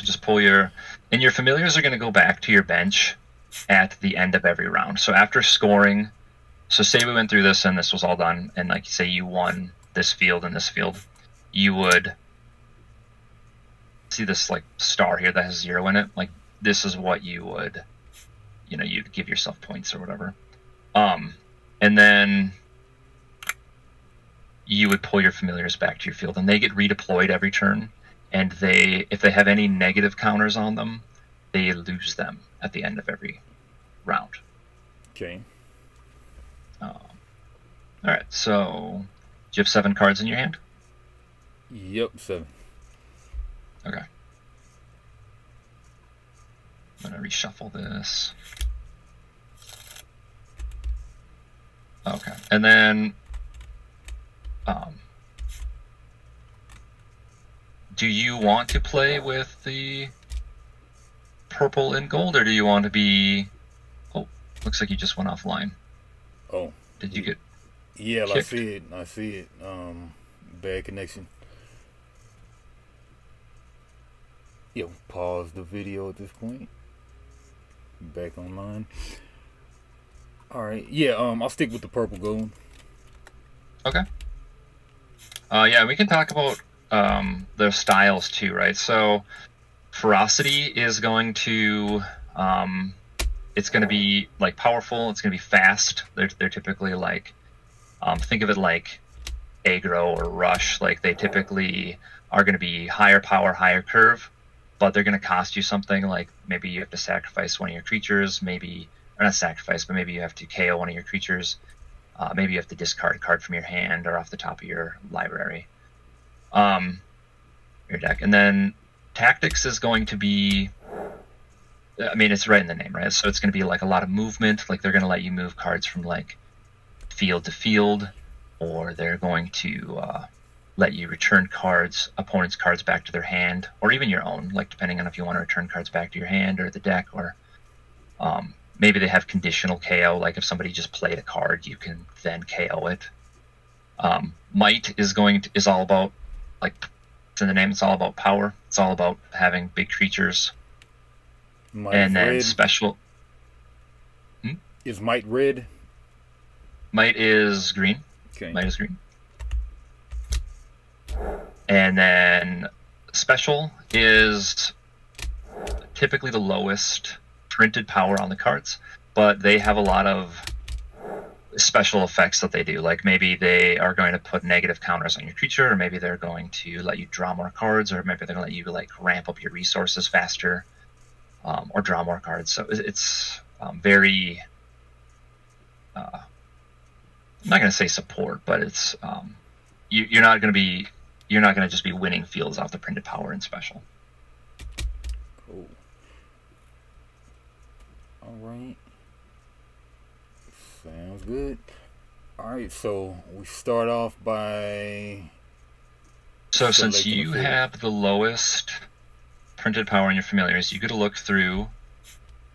So just pull your, and your familiars are going to go back to your bench at the end of every round. So after scoring, so say we went through this and this was all done, and like say you won this field and this field, you would see this like star here that has zero in it. Like this is what you would, you know, you'd give yourself points or whatever. Um, and then you would pull your familiars back to your field, and they get redeployed every turn. And they, if they have any negative counters on them, they lose them at the end of every round. Okay. Um, all right. So, do you have seven cards in your hand? Yep, seven. Okay. I'm gonna reshuffle this. Okay, and then, um, do you want to play with the purple and gold, or do you want to be? Oh, looks like you just went offline. Oh, Did you get? yeah, I see it. I see it. Um, bad connection. Yo, pause the video at this point. Back online. All right. Yeah. Um, I'll stick with the purple gold. Okay. Uh, yeah, we can talk about um, their styles too, right? So, ferocity is going to, um, it's going to be like powerful. It's going to be fast. They're they're typically like, um, think of it like aggro or rush. Like they typically are going to be higher power, higher curve, but they're going to cost you something. Like maybe you have to sacrifice one of your creatures. Maybe or not sacrifice, but maybe you have to KO one of your creatures. Uh, maybe you have to discard a card from your hand or off the top of your library, um, your deck. And then tactics is going to be, I mean, it's right in the name, right? So it's going to be like a lot of movement. Like they're going to let you move cards from like field to field, or they're going to uh, let you return cards, opponents' cards back to their hand, or even your own, like depending on if you want to return cards back to your hand or the deck, or um, maybe they have conditional KO, like if somebody just played a card, you can then KO it. Um, might is going to, is all about like it's in the name. It's all about power. It's all about having big creatures, Might and then special hmm? is might red. might is green. Okay. Might is green. And then special is typically the lowest printed power on the cards, but they have a lot of special effects that they do. Like maybe they are going to put negative counters on your creature, or maybe they're going to let you draw more cards, or maybe they're going to let you like ramp up your resources faster, um, or draw more cards. So it's- um, very. Uh, I'm not going to say support, but it's um, you, you're not going to be you're not going to just be winning fields off the printed power and special. Cool. All right. Sounds good. All right, so we start off by So since you have the lowest printed power in your familiars, you get to look through.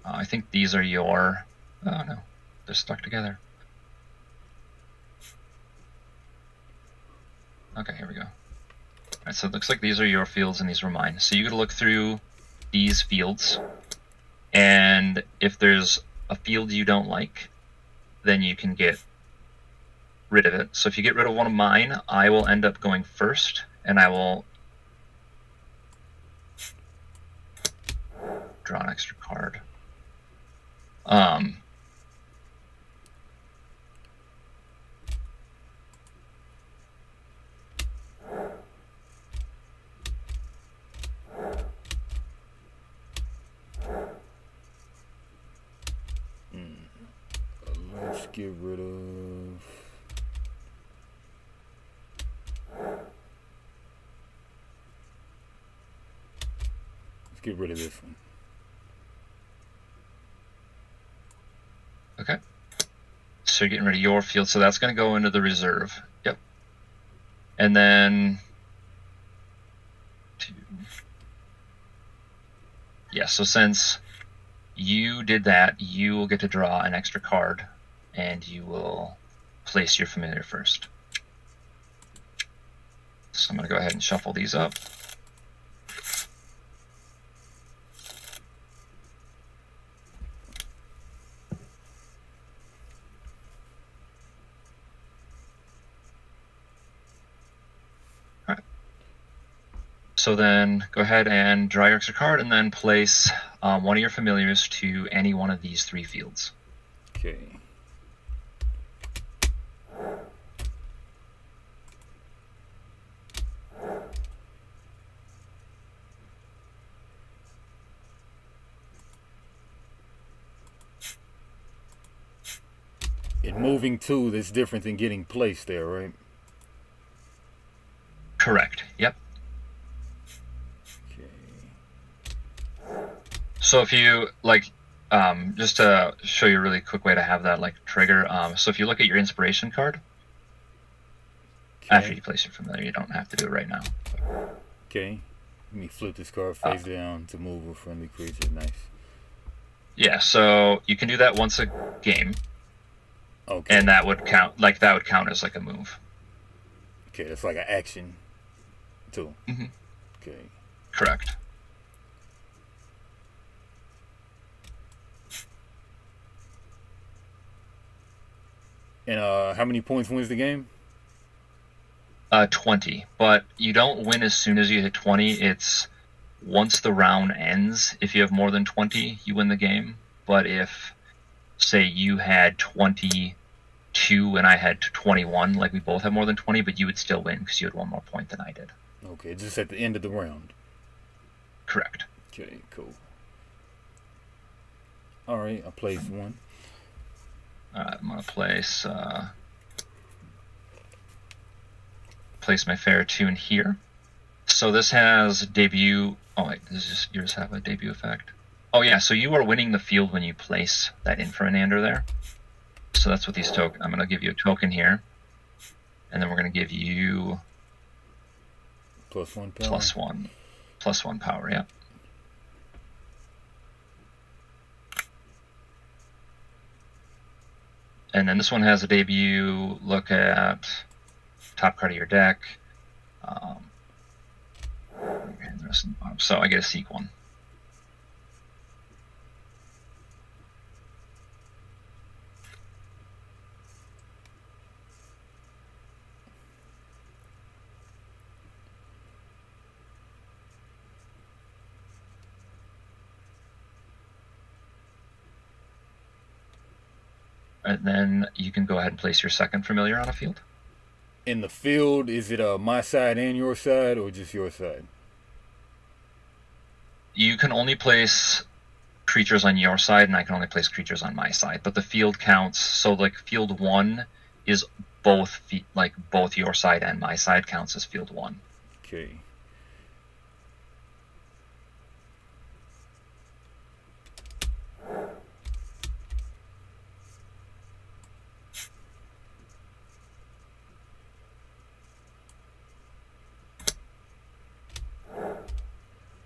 Uh, I think these are your. Oh no, they're stuck together. Okay, here we go. All right, so it looks like these are your fields and these were mine. So you get to look through these fields, and if there's a field you don't like, then you can get rid of it. So if you get rid of one of mine, I will end up going first, and I will draw an extra card. Um, let's get rid of Let's get rid of this one. okay. So you're getting rid of your field, so that's going to go into the reserve. Yep. And then. Yeah. So since you did that, you will get to draw an extra card, and you will place your familiar first. So I'm going to go ahead and shuffle these up. All right. So then go ahead and draw your extra card and then place um, one of your familiars to any one of these three fields. Okay. Moving to that's different than getting placed there, right? Correct. Yep. Okay. So if you like, um, just to show you a really quick way to have that like trigger. Um, so if you look at your inspiration card after you place your familiar, you don't have to do it right now. okay. Let me flip this card Uh. face down to move a friendly creature. Nice. Yeah. So you can do that once a game, Okay. and that would count. Like that would count as like a move. okay, that's like an action too. Mhm. Okay. Correct. And uh how many points wins the game? Uh, 20. But you don't win as soon as you hit 20. It's once the round ends. If you have more than 20, you win the game. But if, say, you had 22 and I had 21, like we both have more than 20, but you would still win because you had one more point than I did. Okay, just at the end of the round. Correct. Okay, cool. All right, I placed one. Alright, I'm gonna place uh, place my fair tune here. So this has debut. Oh wait, does yours have a debut effect? Oh yeah, so you are winning the field when you place that Infernanander there. So that's what these token. I'm gonna give you a token here, and then we're gonna give you Plus one power. plus one, plus one power. Yeah. And then this one has a debut. Look at top card of your deck. Um, and the rest of the bottom. So I get a seek one. And then you can go ahead and place your second familiar on a field. In the field, is it uh my side and your side, or just your side? You can only place creatures on your side, and I can only place creatures on my side. But the field counts. So like field one is both like both your side and my side counts as field one. Okay.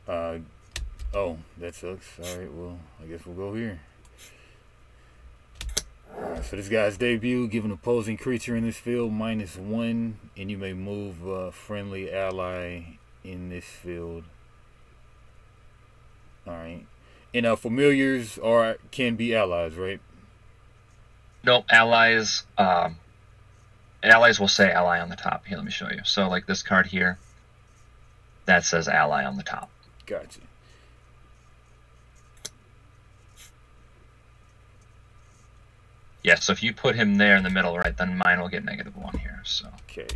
Uh, oh, that sucks. All right, well, I guess we'll go here. Alright, so this guy's debut, give an opposing creature in this field minus one, and you may move a friendly ally in this field. Alright. And uh, familiars are can be allies, right? No allies. Um, allies will say ally on the top. Here, let me show you. So like this card here, that says ally on the top. Gotcha. Yeah. So if you put him there in the middle, right, then mine will get negative one here. So Okay.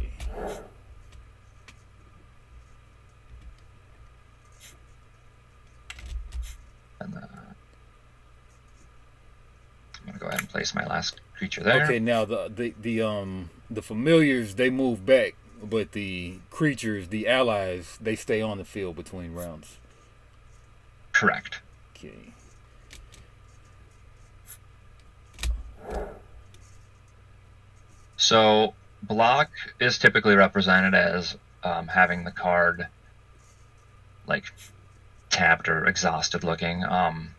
and, uh, I'm gonna go ahead and place my last creature there. Okay, now the, the the um the familiars they move back, but the creatures, the allies, they stay on the field between rounds. Correct. Okay. So block is typically represented as um, having the card like tapped or exhausted looking. Um,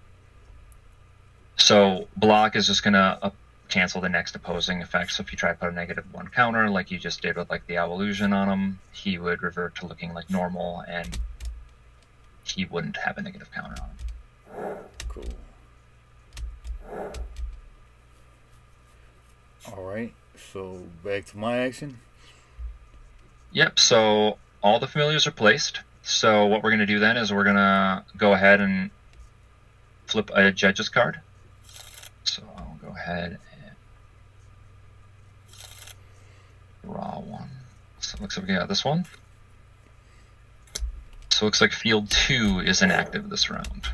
so block is just gonna uh, cancel the next opposing effect. So if you try to put a negative one counter, like you just did with like the evolution on him, he would revert to looking like normal, and he wouldn't have a negative counter on him. Cool. All right. So back to my action. Yep. So all the familiars are placed. So what we're going to do then is we're going to go ahead and flip a judge's card. So I'll go ahead and draw one. So it looks like we got this one. So it looks like field two is inactive this round.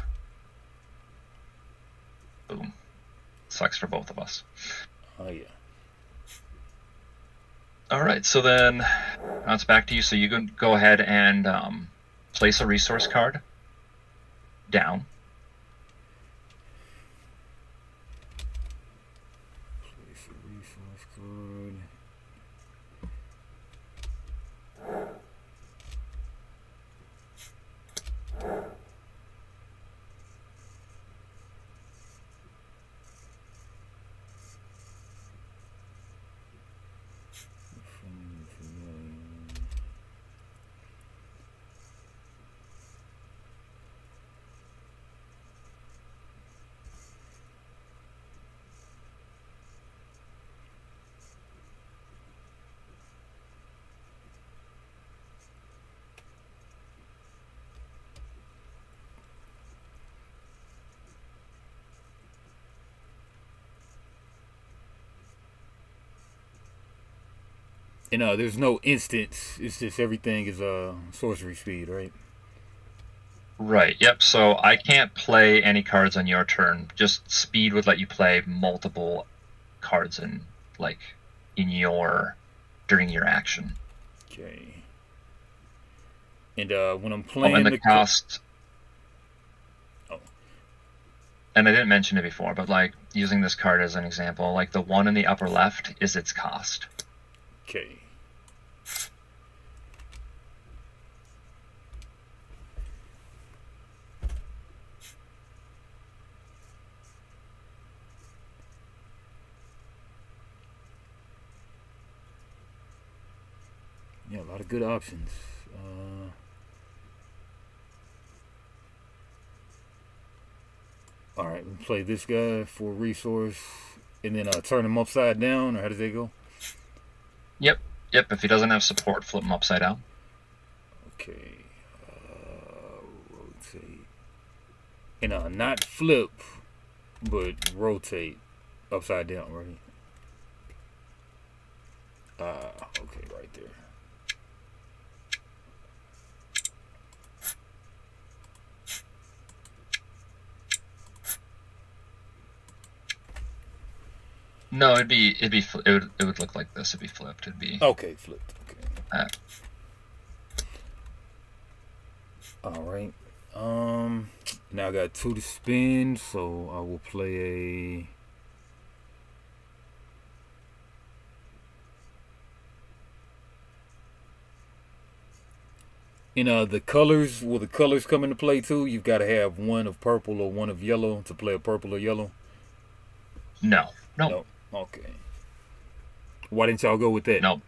Boom. Sucks for both of us. Oh yeah. All right, so then now it's back to you. So you can go ahead and um, place a resource card down. Place a resource card. And uh, there's no instants. It's just everything is uh sorcery speed, right? Right. Yep. So I can't play any cards on your turn. Just speed would let you play multiple cards in like in your during your action. Okay. And uh, when I'm Oh, playing and the the cost. Oh. And I didn't mention it before, but like using this card as an example, like the one in the upper left is its cost. Okay. Yeah, a lot of good options. Uh, all right, we play this guy for resource, and then uh, turn him upside down, or how does that go? Yep. Yep. If he doesn't have support, flip him upside down. Okay. Uh, rotate. And uh, not flip, but rotate upside down, right? Uh, okay, right there. No, it'd be it'd be it would it would look like this. It'd be flipped. It'd be Okay, flipped. Okay. All right. Um. Now I got two to spin, so I will play a. And uh, the colors, will the colors come into play too? You've got to have one of purple or one of yellow to play a purple or yellow. no, no, No. Okay. Why didn't y'all go with it? no.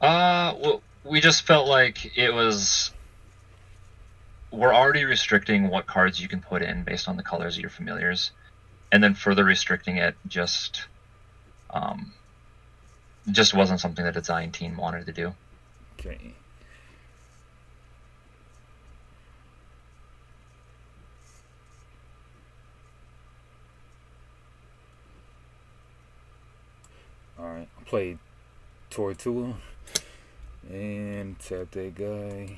Uh, well, we just felt like it was. We're already restricting what cards you can put in based on the colors of your familiars, and then further restricting it just, um, just wasn't something that the design team wanted to do. Okay. Alright, I played Tortua and tap that guy.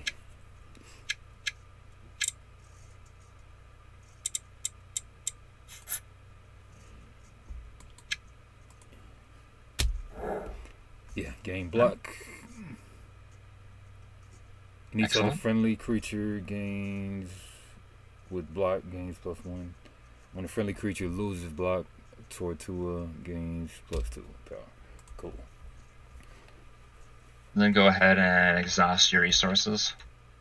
Yeah, game block. Each other friendly creature gains with block gains plus one. When a friendly creature loses block, Tortua gains plus two power. Cool. And then go ahead and exhaust your resources.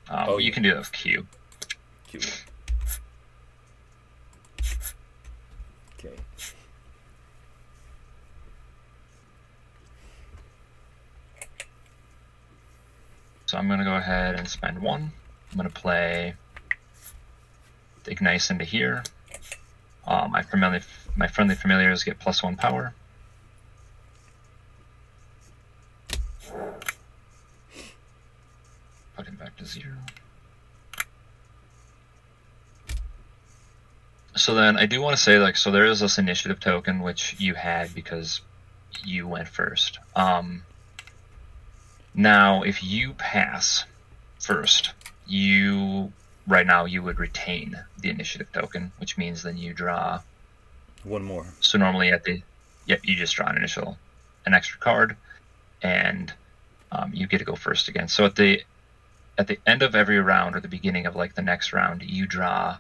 Um, Oh, you can do that with Q. Cute. Okay. So I'm gonna go ahead and spend one. I'm gonna play Ignice into here. Uh, my familiar, my friendly familiars get plus one power. put him back to zero. So then I do want to say, like, so there is this initiative token which you had because you went first. Um, now, if you pass first, you right now you would retain the initiative token, which means then you draw One more. so normally at the yep, you just draw an initial an extra card, and um, you get to go first again. So at the at the end of every round or the beginning of like the next round, you draw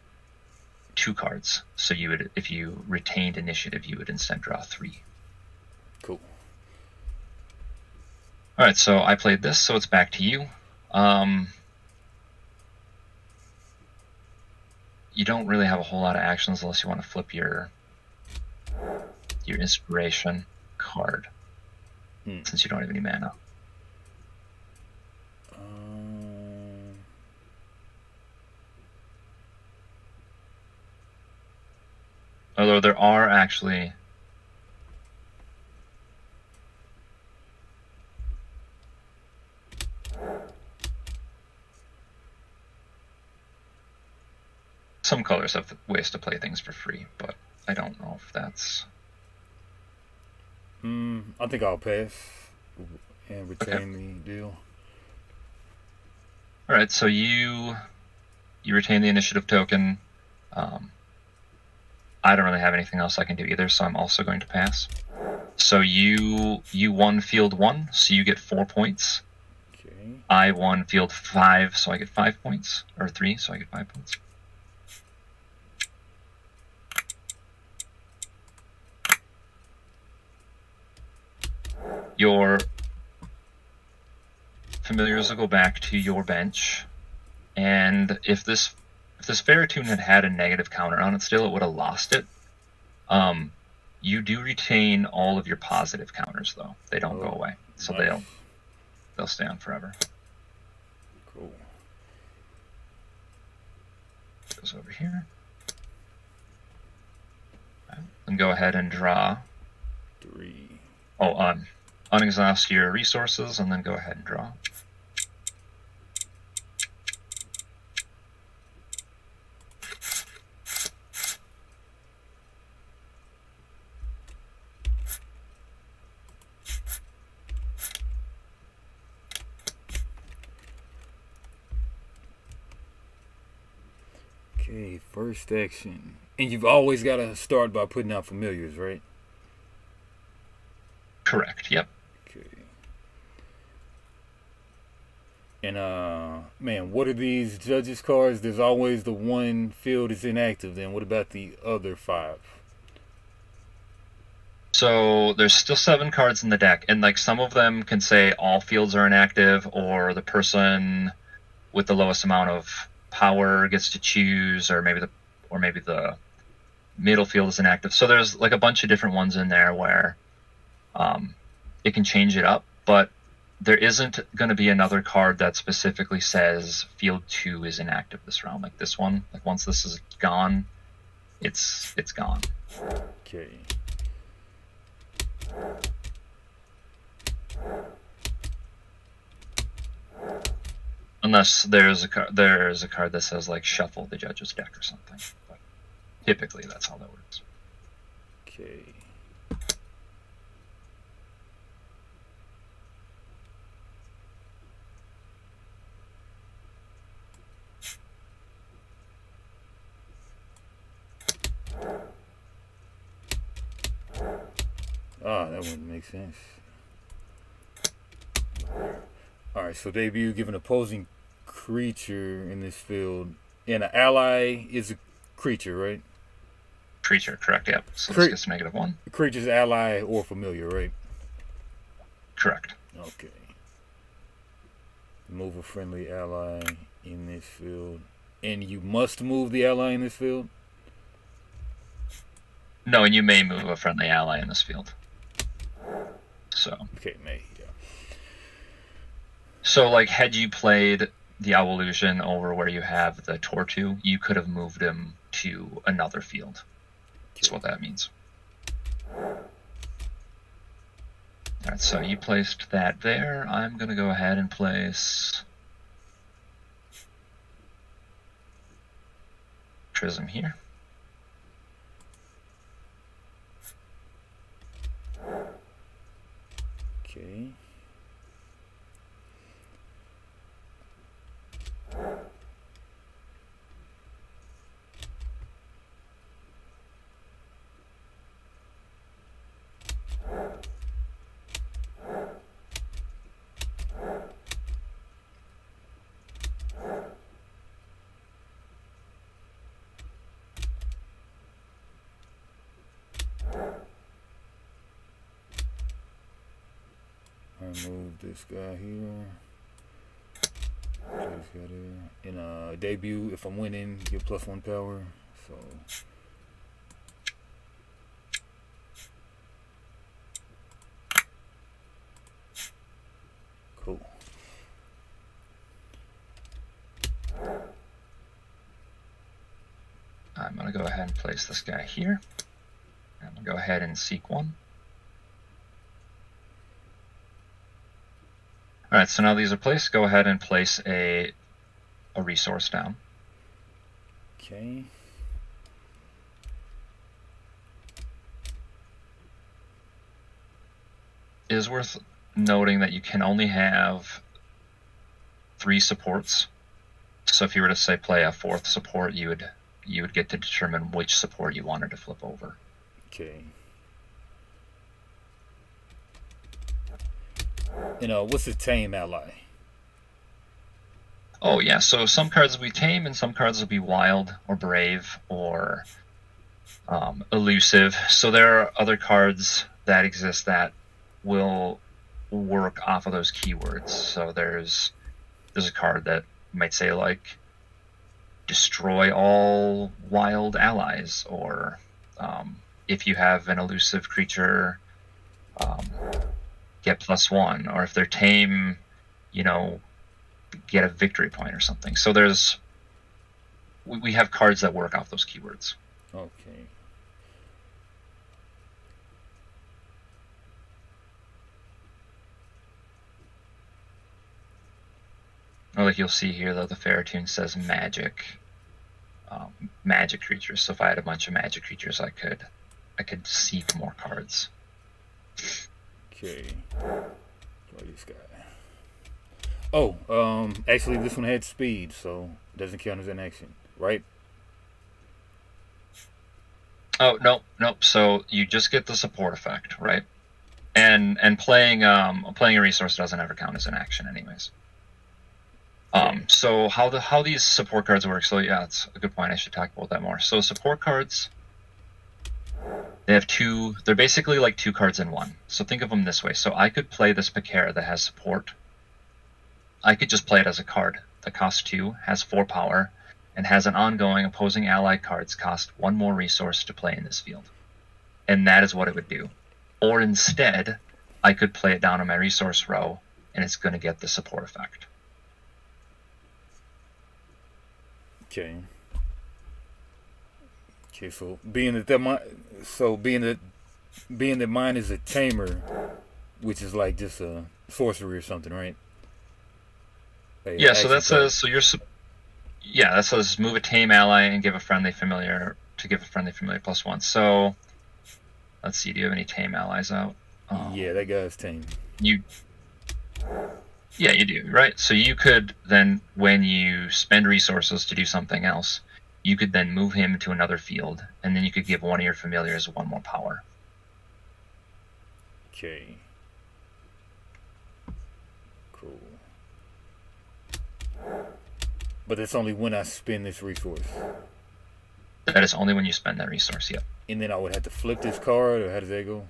two cards. So you would if you retained initiative, you would instead draw three. Cool. All right, so I played this, so it's back to you. Um, you don't really have a whole lot of actions unless you want to flip your your inspiration card, Hmm. since you don't have any mana. Although there are actually some colors have ways to play things for free, but I don't know if that's mm, I think I'll pass and retain the deal. All right, so you you retain the initiative token. Um, I don't really have anything else I can do either, so I'm also going to pass. So you you won field one, so you get four points. Okay. I won field five, so I get five points, or three, so I get five points. Your familiars will go back to your bench, and if this if this Ferritune had had a negative counter on it still, it would have lost it. Um, you do retain all of your positive counters though; they don't go Oh, away, so nice. they'll they'll stay on forever. Cool. Goes over here. and go ahead and draw. Three. Oh, um, unexhaust your resources, and then go ahead and draw. Okay, first action. And you've always got to start by putting out familiars, right? Correct. Yep. Okay. And uh man, what are these judges cards? There's always the one field is inactive. Then what about the other five? So there's still seven cards in the deck, and like some of them can say all fields are inactive, or the person with the lowest amount of power gets to choose, or maybe the or maybe the middle field is inactive. So there's like a bunch of different ones in there where um, it can change it up, but there isn't going to be another card that specifically says field two is inactive this round, like this one. Like once this is gone, it's it's gone. Okay. Unless there's a card, there's a card that says like shuffle the judge's deck or something. But typically, that's how that works. Okay. Ah, that wouldn't make sense. Alright, so debut give an opposing creature in this field. And an ally is a creature, right? Creature, correct? Yep. So Cre- this gets negative one. Creature's ally or familiar, right? Correct. Okay. Move a friendly ally in this field. And you must move the ally in this field? No, and you may move a friendly ally in this field. So, Okay, may. So, like, had you played the Evolution over where you have the Tortu, you could have moved him to another field. That's what that means. Alright, so you placed that there. I'm going to go ahead and place... Prism here. Okay. Remove this guy here. In a debut, if I'm winning, get plus one power. So cool. I'm going to go ahead and place this guy here. To go ahead and seek one. All right, so now these are placed. Go ahead and place a a resource down. Okay. It is worth noting that you can only have three supports. So if you were to say play a fourth support, you would you would get to determine which support you wanted to flip over. Okay. You know, what's a tame ally? Oh yeah, so some cards will be tame and some cards will be wild or brave or um, elusive. So there are other cards that exist that will work off of those keywords. So there's there's a card that might say like destroy all wild allies or um, if you have an elusive creature um, get plus one or if they're tame you know get a victory point or something. So there's we, we have cards that work off those keywords. Okay. or like you'll see here though the Fairtune says magic um, magic creatures. So if I had a bunch of magic creatures I could I could seek more cards Okay. Try this guy. Oh, um, actually, this one had speed, so it doesn't count as an action, right? Oh no, nope. So you just get the support effect, right? And and playing um playing a resource doesn't ever count as an action, anyways. Um, so how the how these support cards work? So yeah, it's a good point. I should talk about that more. So support cards, they have two. They're basically like two cards in one. So think of them this way. So I could play this Pakera that has support. I could just play it as a card that costs two, has four power, and has an ongoing opposing ally cards cost one more resource to play in this field. And that is what it would do. Or instead, I could play it down on my resource row, and it's going to get the support effect. Okay. Okay, so being that that mi- so being that being that mine is a tamer, which is like just a sorcery or something, right? Yeah, so that says so you're. Yeah, that says move a tame ally and give a friendly familiar to give a friendly familiar plus one. So, let's see. Do you have any tame allies out? Um, yeah, that guy's tame. You. Yeah, you do, right? So you could then, when you spend resources to do something else, you could then move him to another field, and then you could give one of your familiars one more power. Okay. Cool. But that's only when I spend this resource. That is only when you spend that resource. Yep. And then I would have to flip this card, or how does that go?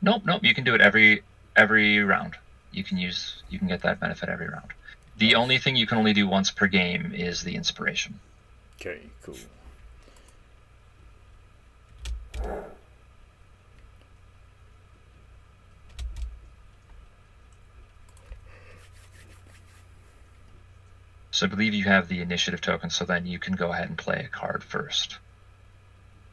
Nope, nope. You can do it every every round. You can use you can get that benefit every round. The only thing you can only do once per game is the inspiration. Okay, cool. So I believe you have the initiative token, so then you can go ahead and play a card first.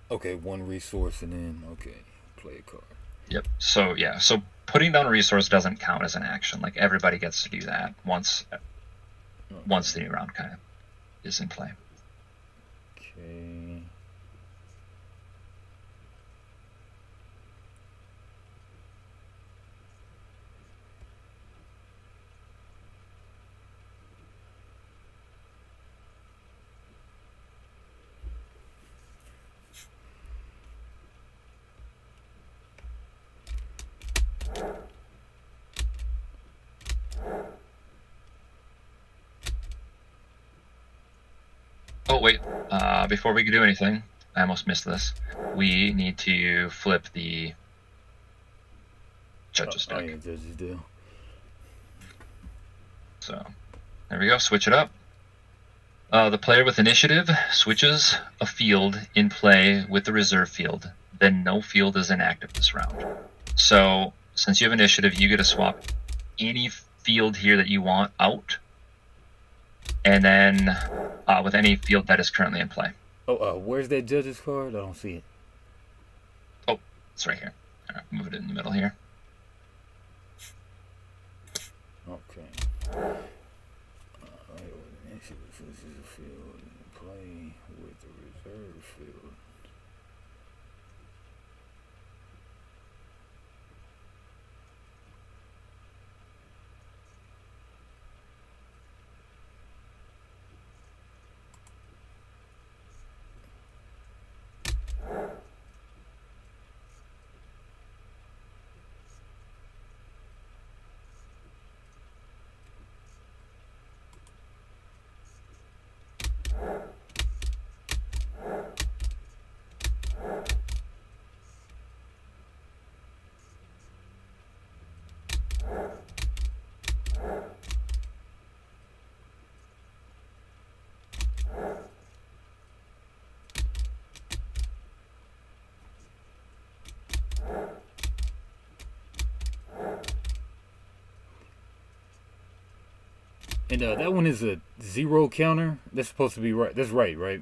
Okay, one resource and then okay, play a card. Yep. So yeah, so putting down a resource doesn't count as an action. Like everybody gets to do that once once the new round kind of is in play. Okay. Oh wait, uh, before we can do anything, I almost missed this. We need to flip the judges Oh, deck. yeah, judges do. So there we go. Switch it up. Uh, the player with initiative switches a field in play with the reserve field. Then no field is inactive this round. So since you have initiative, you get to swap any field here that you want out, and then uh, with any field that is currently in play. Oh, uh, where's that judges card? I don't see it. Oh, it's right here. Right, move it in the middle here. Okay. Uh, initiative switches a field in play with the reserve field. And uh, that one is a zero counter. That's supposed to be right. That's right, right?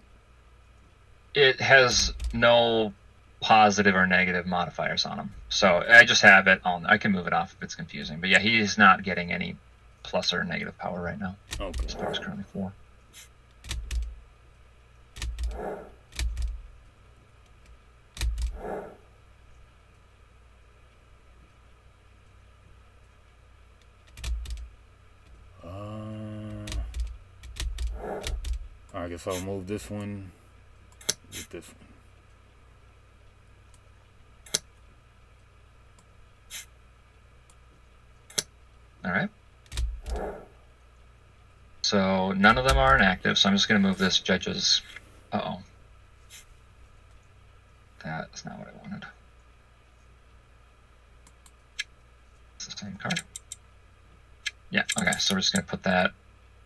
It has no positive or negative modifiers on him. So I just have it on. I can move it off if it's confusing. But yeah, he's not getting any plus or negative power right now. Okay. His power is currently four. I guess I'll move this one with this one. All right. So none of them are inactive. So I'm just going to move this judge's. Uh oh. That's not what I wanted. It's the same card. Yeah. Okay. So we're just going to put that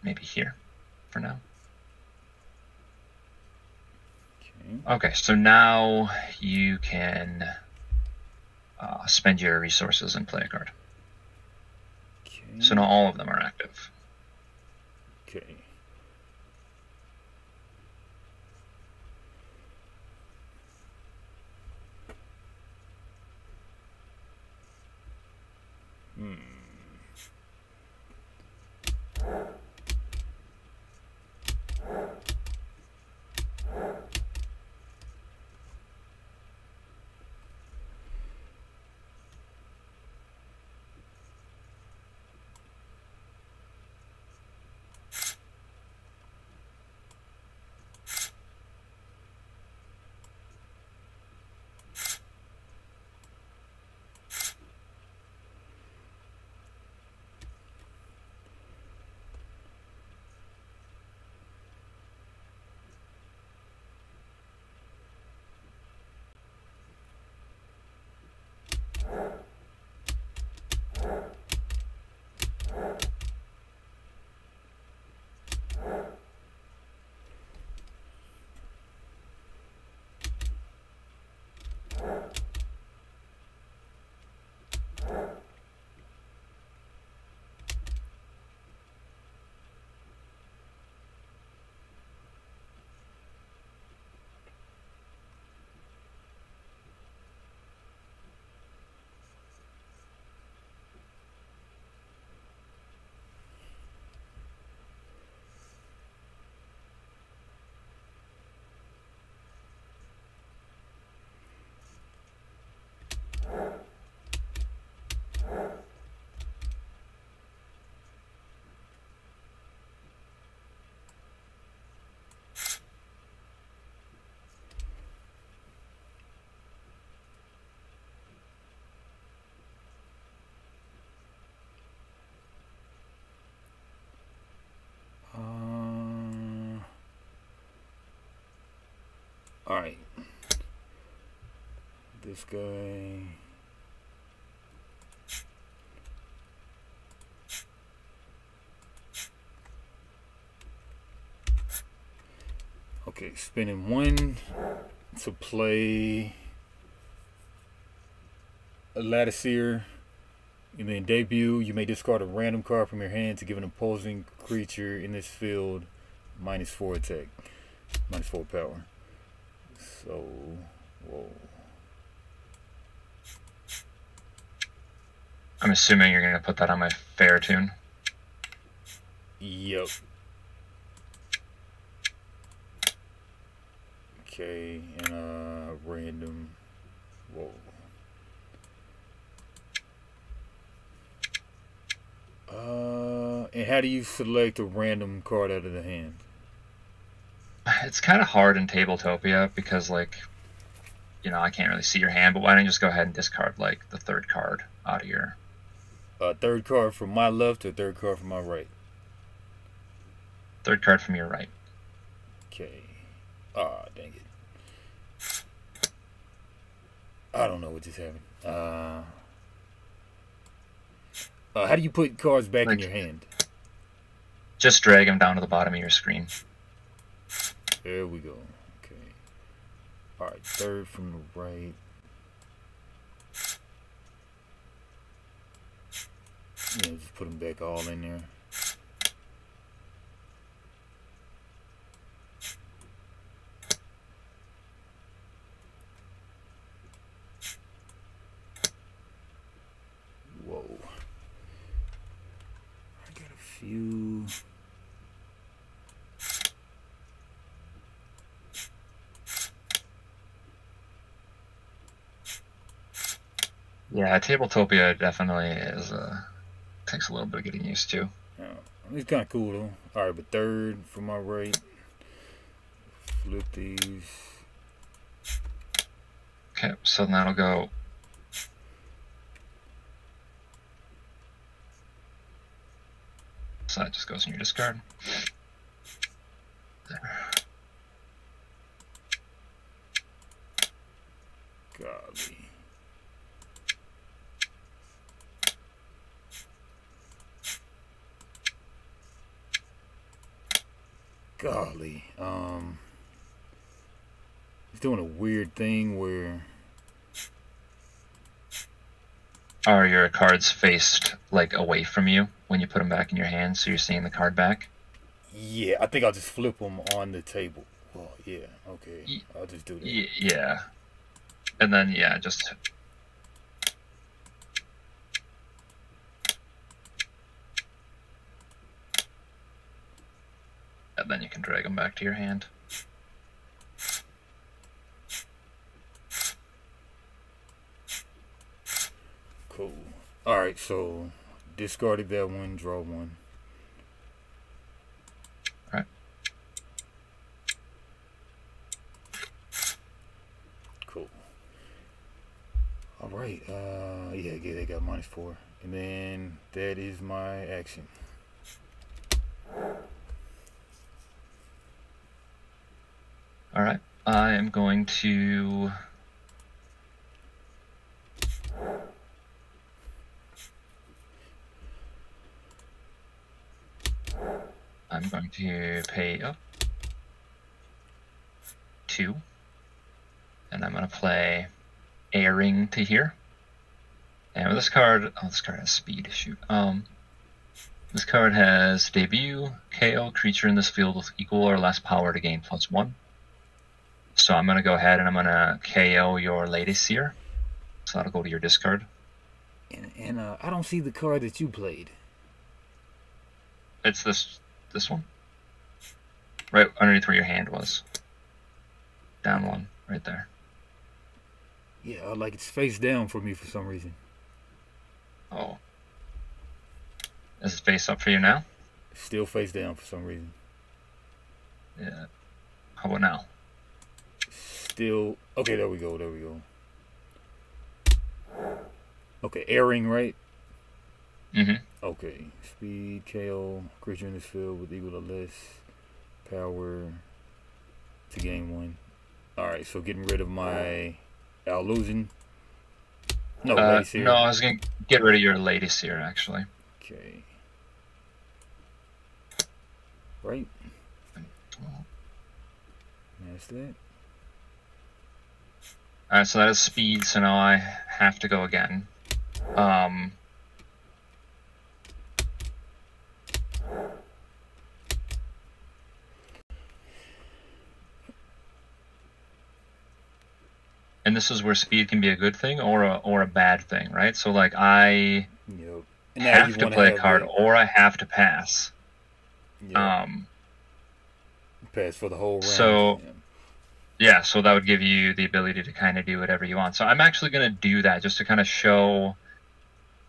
maybe here for now. Okay. So now you can uh, spend your resources and play a card. Okay. So now all of them are active. Okay. All right. This guy. Okay, spinning one to play a Latticeer. And then debut, you may discard a random card from your hand to give an opposing creature in this field minus four attack, minus four power. So, whoa. I'm assuming you're gonna put that on my Fairtune. Yep. Okay, and uh, random. Whoa. Uh, and how do you select a random card out of the hand? It's kind of hard in Tabletopia because, like, you know, I can't really see your hand. But why don't you just go ahead and discard like the third card out of your Uh, third card from my left to third card from my right. third card from your right? Okay. Ah, dang it. I don't know what just happened. Uh, uh, how do you put cards back in your hand? Just drag them down to the bottom of your screen. There we go. Okay. All right, third from the right. Yeah, just put them back all in there. Whoa. I got a few. Yeah, Tabletopia definitely is uh, takes a little bit of getting used to. Yeah, it's kind of cool though. All right, but third from my right. Flip these. Okay, so that'll go. So that just goes in your discard. There. Golly. Golly. Um. He's doing a weird thing where. Are your cards faced like away from you when you put them back in your hand, so you're seeing the card back? Yeah, I think I'll just flip them on the table. Well, yeah, okay. I'll just do that. Yeah. And then yeah, just and then you can drag them back to your hand. Cool. All right, so discarded that one, draw one. Right. Cool. All right. Uh, yeah, yeah, they got minus four, and then that is my action. All right. I am going to I'm going to pay up two, and I'm going to play airing to here. And with this card, oh, this card has speed. Shoot. Um, this card has debut, KO creature in this field with equal or less power to gain plus one. So I'm gonna go ahead and I'm gonna KO your latest seer. So that'll go to your discard. And and uh, I don't see the card that you played. It's this this one. Right underneath where your hand was. Down one, right there. Yeah, like it's face down for me for some reason. Oh. Is it face up for you now? Still face down for some reason. Yeah. How about now? Still okay. There we go. There we go. Okay, airing right. Mm-hmm. Okay, speed, KO, creature in this field with equal or less power to gain one. Alright, so getting rid of my illusion. No, Uh, no, I was gonna get rid of your Lady Seer actually. Okay. Right. That's that. Alright, so that is speed, so now I have to go again. Um, and this is where speed can be a good thing or a, or a bad thing, right? So like I Yep. And now you have to play a card the- or I have to pass. yeah, Um, pass for the whole round. so- Yeah. yeah, so that would give you the ability to kind of do whatever you want. So I'm actually going to do that just to kind of show,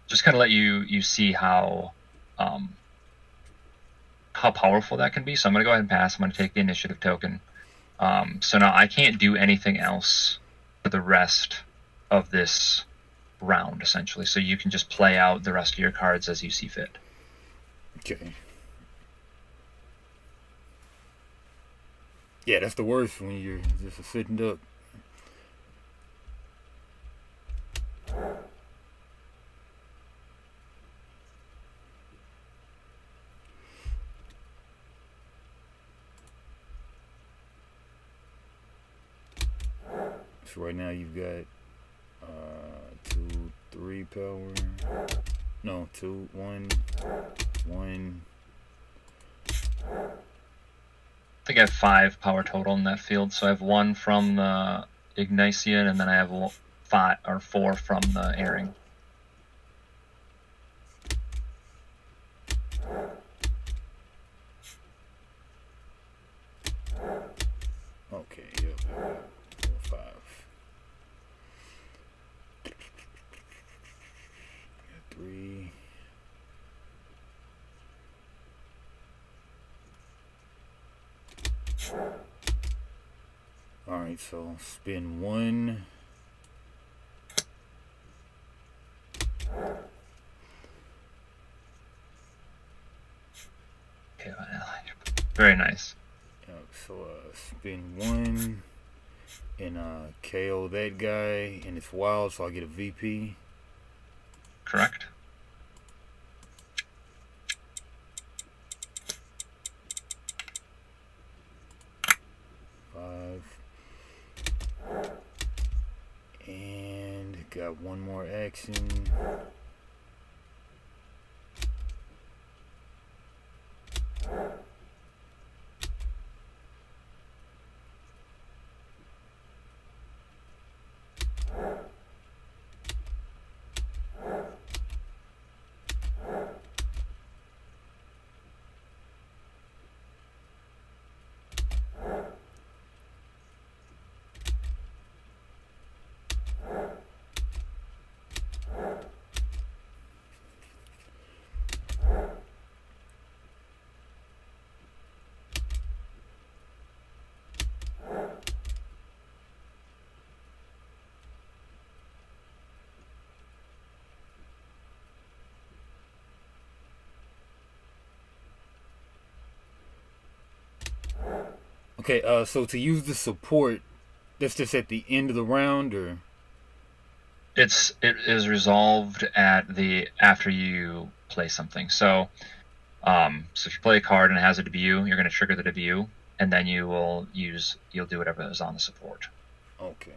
just kind of let you you see how um, how powerful that can be. So I'm going to go ahead and pass. I'm going to take the initiative token. Um, so now I can't do anything else for the rest of this round, essentially. So you can just play out the rest of your cards as you see fit. Okay. Yeah, that's the worst when you're just sitting duck. Right now you've got uh two, three power. No, two, one, one. I think I have five power total in that field. So I have one from the Ignatian, and then I have five or four from the Airing. Okay, yep. Four, five. Got three. Alright, so spin one. Very nice. Yep, so uh, spin one and uh, KO that guy, and it's wild, so I get a VP. Correct. Five. And got one more action. Okay, uh, so to use the support, that's just at the end of the round, or It's it is resolved at the after you play something. So, um, so if you play a card and it has a debut, you're going to trigger the debut, and then you will use you'll do whatever is on the support. okay.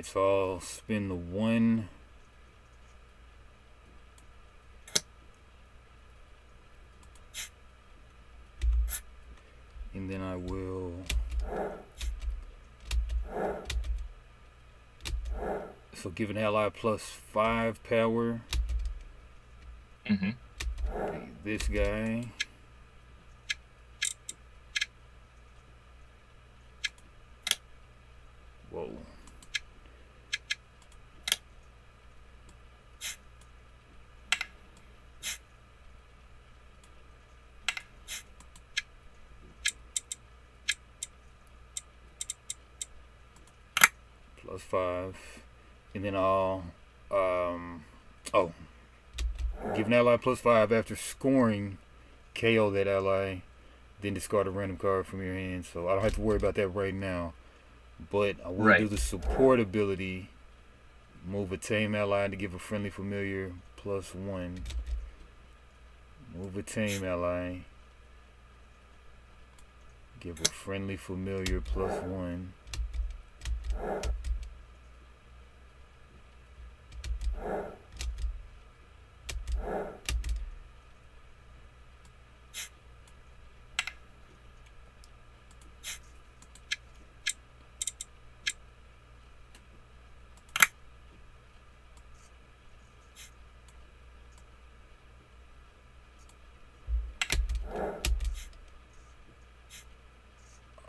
All right, so I'll spin the one. And then I will. So give an ally plus five power. hmm this guy. Whoa. Plus five. And then I'll, um, oh, give an ally plus five after scoring KO that ally, then discard a random card from your hand. So I don't have to worry about that right now. But I will Right. do the support ability. Move a tame ally to give a friendly familiar plus one. Move a tame ally. Give a friendly familiar plus one.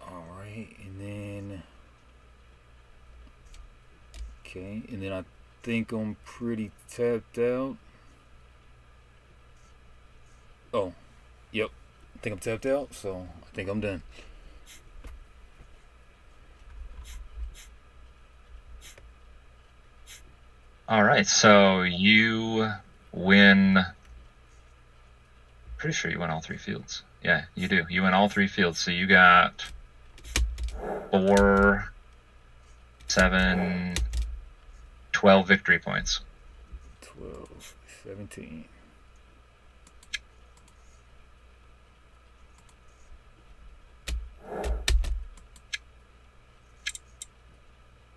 Alright, and then. Okay, and then I think I'm pretty tapped out. Oh, yep. I think I'm tapped out, so I think I'm done. All right, so you win. Pretty sure you win all three fields. Yeah, you do. You win all three fields. So you got four, seven, 12 victory points. 12, 17.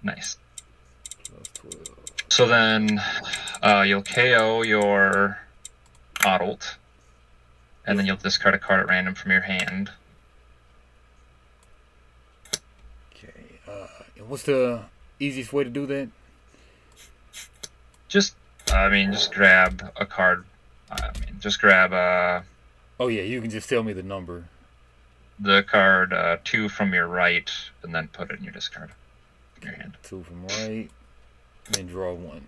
Nice. Plus 12. So then uh, you'll KO your adult, and then you'll discard a card at random from your hand. Okay, uh, what's the easiest way to do that? Just, I mean, just grab a card. I mean, just grab a. Oh, yeah, you can just tell me the number. the card uh, two from your right, and then put it in your discard. In your hand. Two from right, then draw one.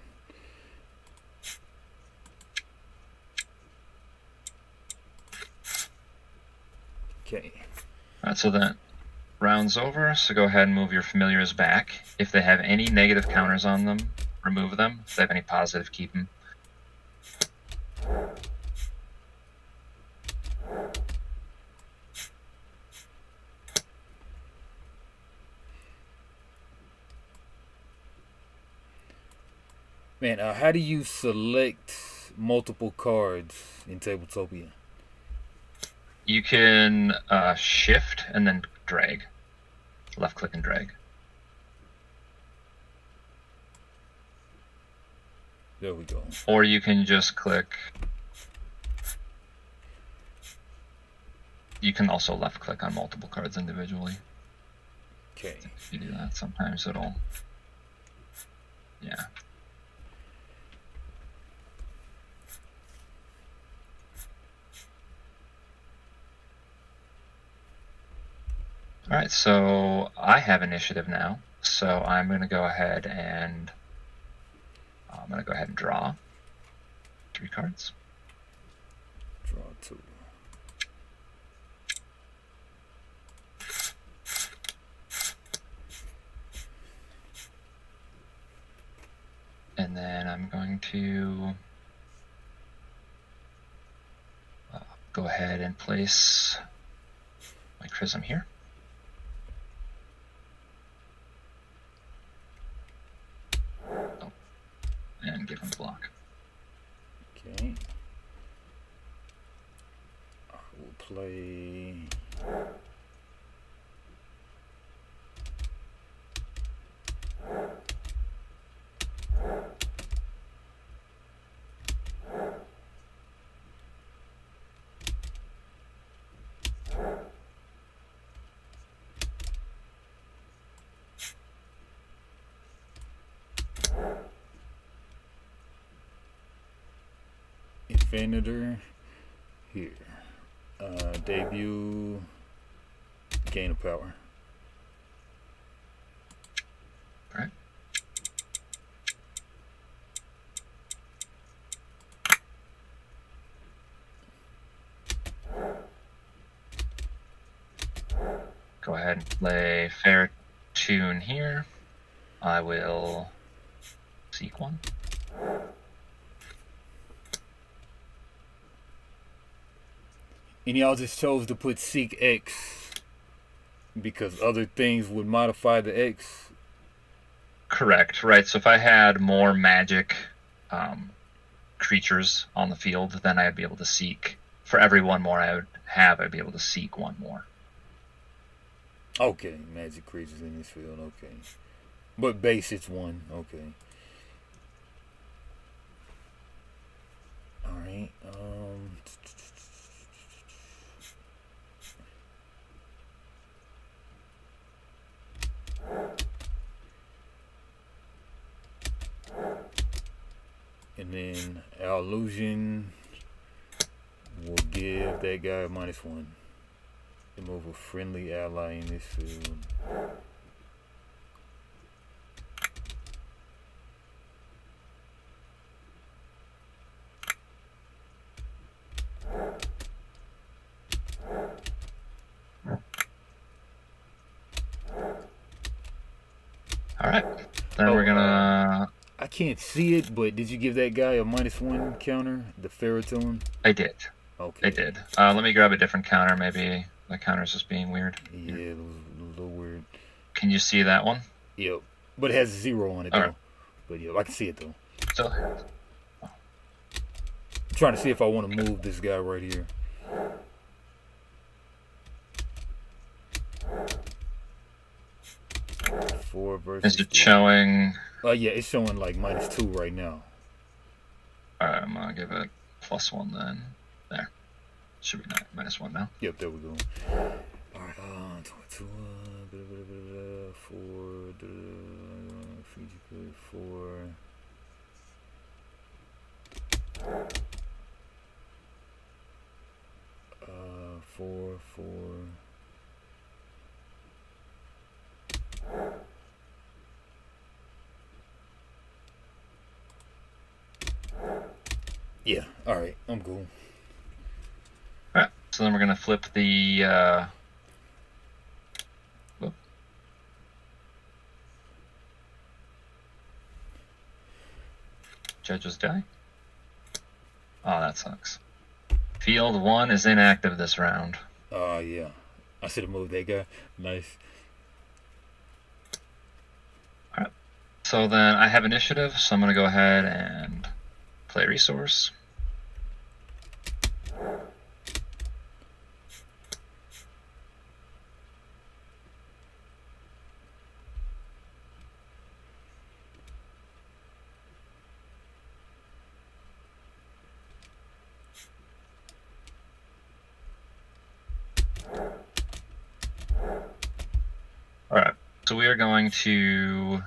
Okay. Alright, so that rounds over. So go ahead and move your familiars back. If they have any negative counters on them, remove them. If they have any positive, keep them. Man, uh, how do you select multiple cards in Tabletopia? You can uh, shift and then drag. Left click and drag. There we go. Or you can just click. You can also left click on multiple cards individually. Okay. If you do that, sometimes it'll. Yeah. All right, so I have initiative now, so I'm going to go ahead and I'm going to go ahead and draw three cards. Draw two. And then I'm going to uh, go ahead and place my chrism here. Oh, and give him block. Okay. I will play. Infinitor. here. Uh, debut, gain of power. Right. Go ahead and play fair tune here. I will seek one. And y'all just chose to put seek X because other things would modify the X. Correct, right. So if I had more magic um, creatures on the field, then I'd be able to seek. For every one more I would have, I'd be able to seek one more. Okay, magic creatures in this field. Okay, but base it's one. Okay. All right. Um. And then our illusion will give that guy minus one. Remove a friendly ally in this field. All right. Then Oh, we're gonna. I can't see it, but did you give that guy a minus one counter? The Ferroton? I did. Okay. I did. Uh, let me grab a different counter. Maybe the counter's just being weird. Yeah, it was a little weird. Can you see that one? Yep. But it has zero on it though. Alright. But yeah, I can see it though. Still. I'm trying to see if I want to move this guy right here. Four versus. Is it three. showing? Oh yeah, it's showing like minus two right now. All right, I'm gonna give it plus one then. There. Should be nine, minus one now. Yep, there we go. Alright, uh, 22, uh, blah, blah, blah, four, four. Uh, four, four. Yeah, alright, I'm cool. All right. So then we're gonna flip the. Uh, whoop. Judges die. Oh, that sucks. Field one is inactive this round. Uh, yeah. I should have moved that guy. Nice. All right. So then I have initiative, so I'm gonna go ahead and play resource. All right. So we are going to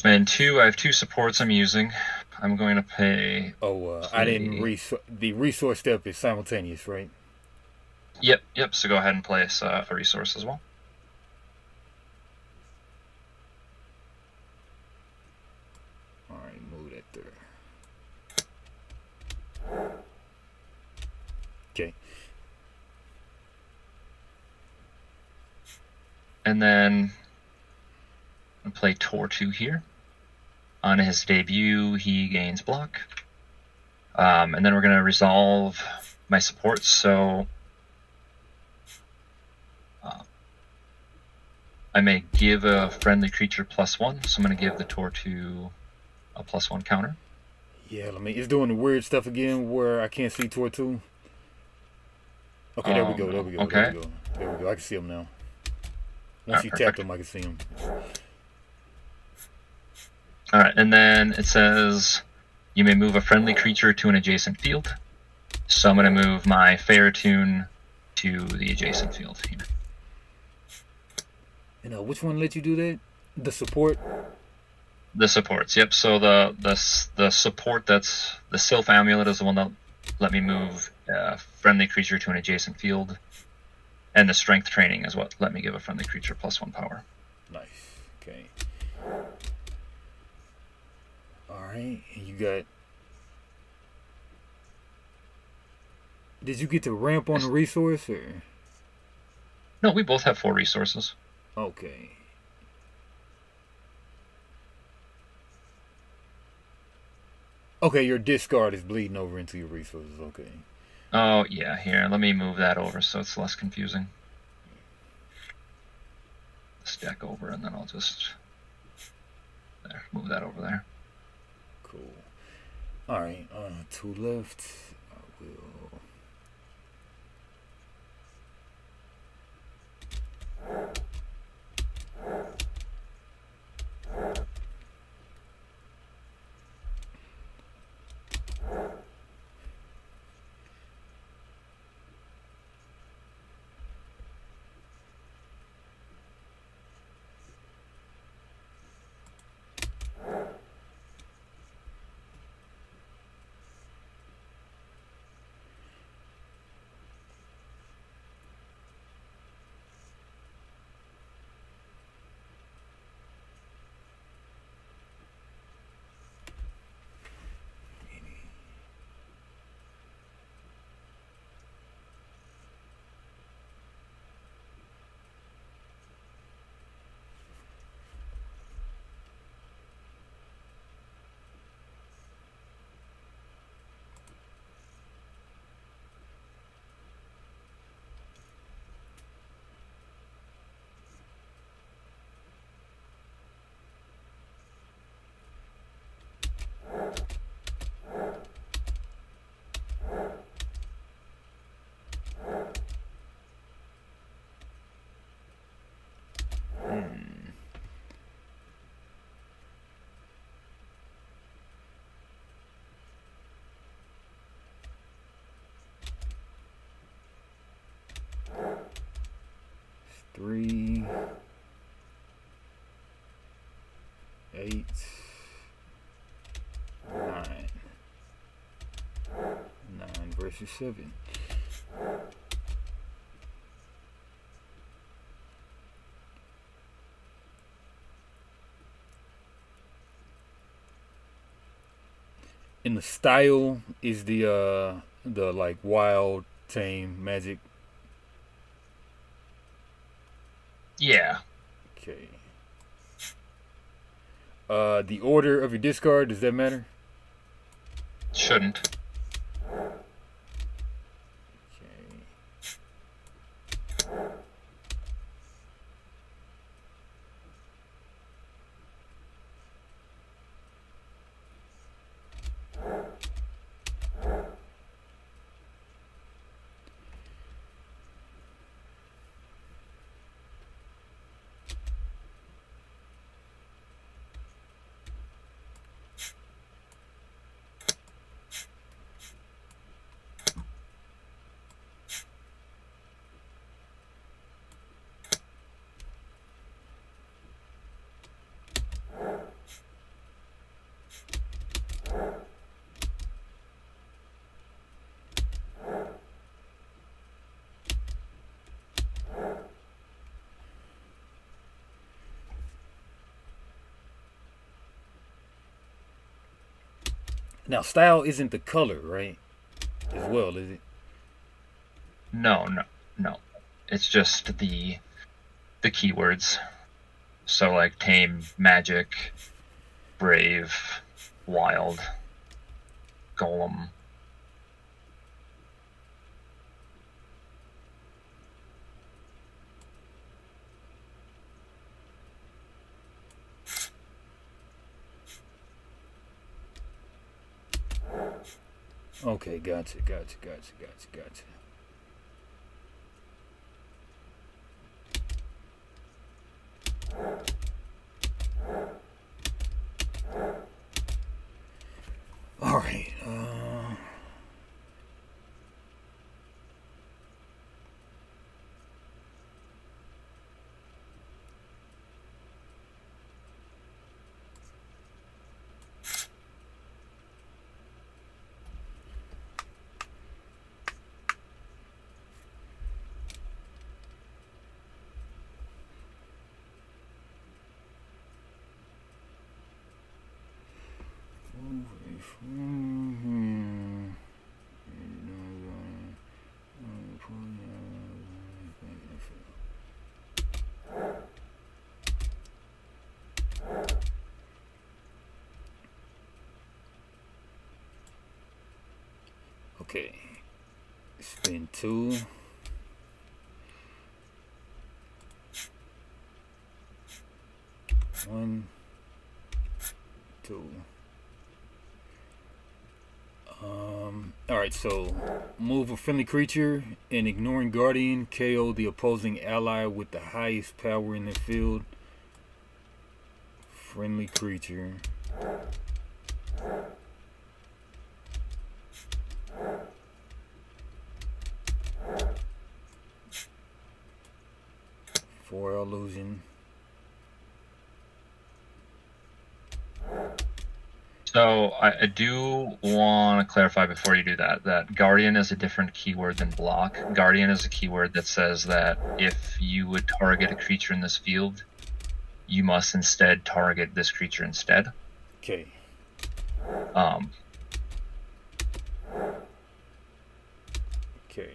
spend two. I have two supports I'm using. I'm going to pay. Oh, uh, I didn't res- the resource step is simultaneous, right? Yep, yep. So go ahead and place uh, a resource as well. All right, move that there. Okay. And then play Tortu here. On his debut, he gains block. Um, and then we're going to resolve my supports. So uh, I may give a friendly creature plus one. So I'm going to give the Tortu a plus one counter. Yeah, let me. It's doing the weird stuff again where I can't see Tortu. Okay, there we Oh, go. There we go. okay. There we go. There we go. I can see him now. Once you tap him, I can see him. All right, and then it says you may move a friendly creature to an adjacent field. So I'm going to move my Fairtune to the adjacent field here. And uh, which one let you do that? The support. The supports, yep. So the the the support that's the Sylph Amulet is the one that let me move a friendly creature to an adjacent field. And the strength training is what let me give a friendly creature plus one power. Nice. Okay. Alright, you got Did you get to ramp on the resource or No, we both have four resources. Okay. Okay, your discard is bleeding over into your resources. Okay. Oh, yeah, here. Let me move that over so it's less confusing. Stack over, and then I'll just... There, move that over there. Cool. Alright, uh, two left. I will... Hmm. Three, eight, nine, nine versus seven. And the style is the uh the like wild tame magic. Yeah. Okay. Uh the order of your discard, does that matter? Shouldn't. Now style isn't the color, right? As well, is it? No, no, no. It's just the the keywords. So like tame, magic, brave, wild, golem. Okay, gotcha, gotcha, gotcha, gotcha, gotcha. All right. Uh... Okay. Spin two. One, two. Um, alright, so move a friendly creature and ignoring Guardian, KO the opposing ally with the highest power in the field. Friendly creature. So I, I do want to clarify before you do that that guardian is a different keyword than block. Guardian is a keyword that says that if you would target a creature in this field, you must instead target this creature instead. Okay. Um, Okay.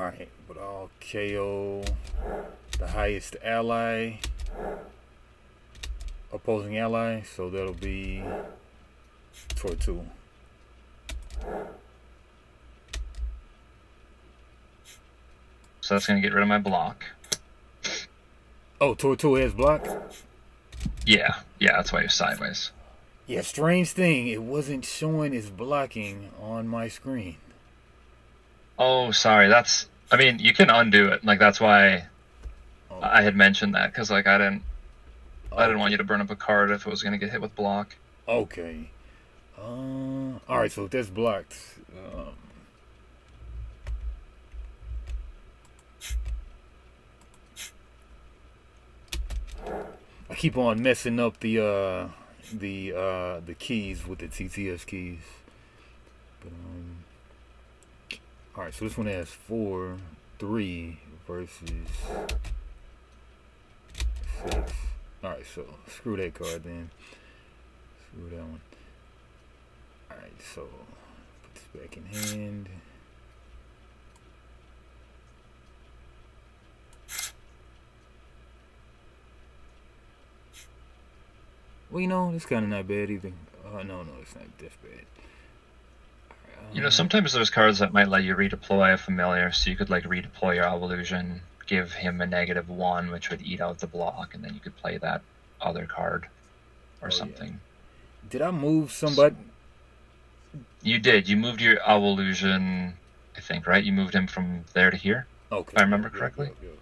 Alright, but I'll KO the highest ally, opposing ally, so that'll be Tortu. so that's going to get rid of my block. Oh, Tortu has block? Yeah, yeah, that's why you're sideways. Yeah, strange thing, it wasn't showing as blocking on my screen. Oh, sorry. That's. I mean, you can undo it. Like that's why Oh, I had mentioned that because like I didn't. I didn't want you to burn up a card if it was going to get hit with block. Okay. Uh, alright, so if that's blocked, um, I keep on messing up the uh the uh the keys with the TTS keys. But um Alright, so this one has four, three versus six. Alright, so screw that card then. Screw that one. Alright, so put this back in hand. Well, you know, it's kind of not bad either. Uh, no, no, it's not that bad. You know, sometimes there's cards that might let you redeploy a familiar, so you could like redeploy your Evolution, give him a negative one, which would eat out the block, and then you could play that other card or Oh, yeah. something. Did I move somebody? You did. You moved your Evolution, I think, right? You moved him from there to here. Okay. If I remember correctly. yep, yep.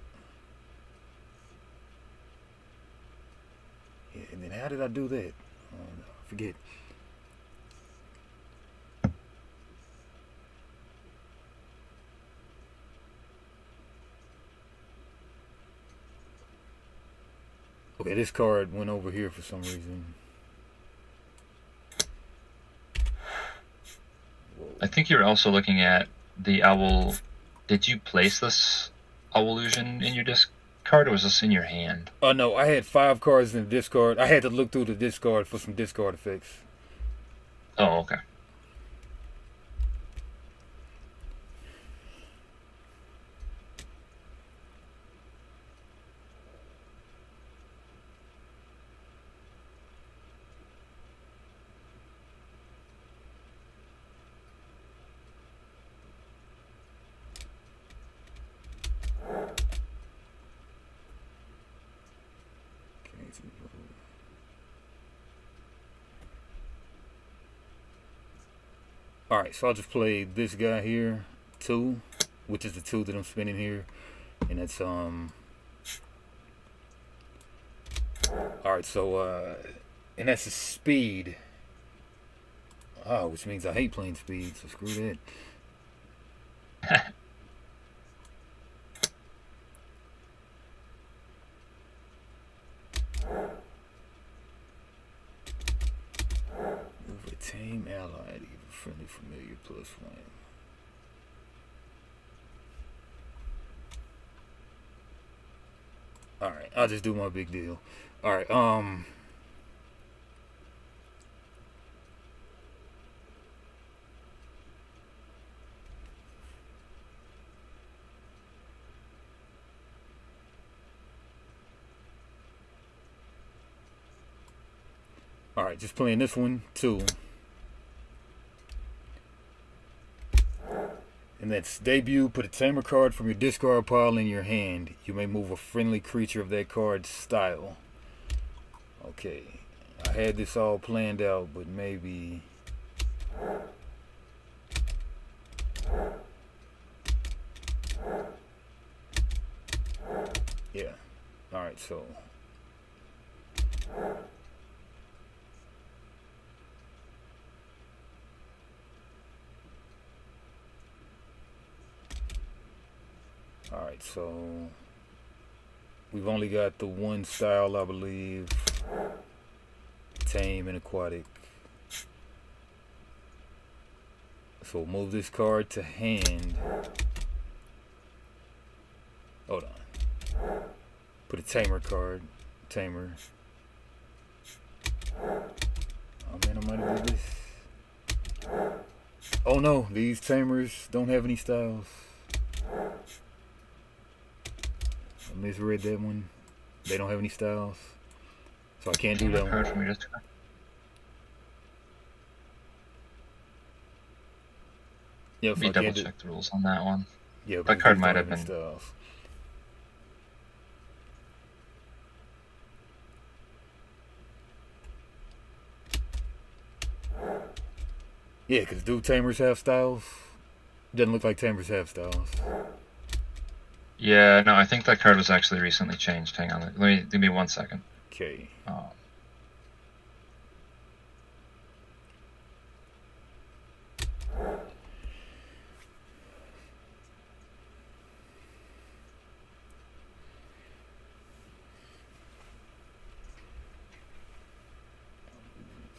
Yeah, and then how did I do that? Oh, I forget. Okay, this card went over here for some reason. I think you're also looking at the Owl. Did you place this owl illusion in your discard, or was this in your hand? Oh no, I had five cards in the discard. I had to look through the discard for some discard effects. Oh. Okay, so- All right, so I'll just play this guy here, two, which is the two that I'm spinning here, and that's um. All right, so uh, and that's a speed. Oh, which means I hate playing speed, so screw that. Move a tame ally, to give a friendly familiar plus one. All right, I'll just do my big deal. All right, um. All right, just playing this one too. That's debut. Put a tamer card from your discard pile in your hand. You may move a friendly creature of that card's style. Okay. I had this all planned out, but maybe... Yeah. Alright, so... So we've only got the one style, I believe. Tame and aquatic. So move this card to hand. Hold on. Put a tamer card. Tamer. Oh man, I might have this. Oh no, these tamers don't have any styles. I misread that one. They don't have any styles. So I can't do that one. From your discard. Yeah, so Let me I double check the rules on that one. yeah, That card might have been- styles. Yeah, because do tamers have styles? Doesn't look like tamers have styles. Yeah, no, I think that card was actually recently changed. Hang on, let me give me one second. Okay. Um,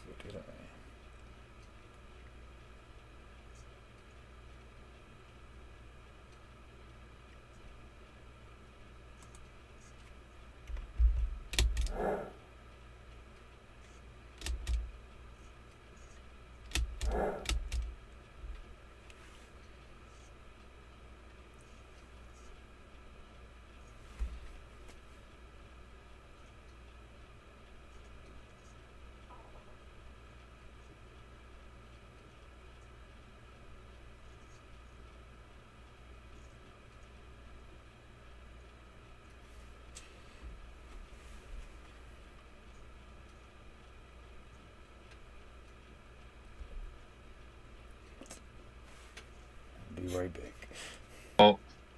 So did I? Be right back.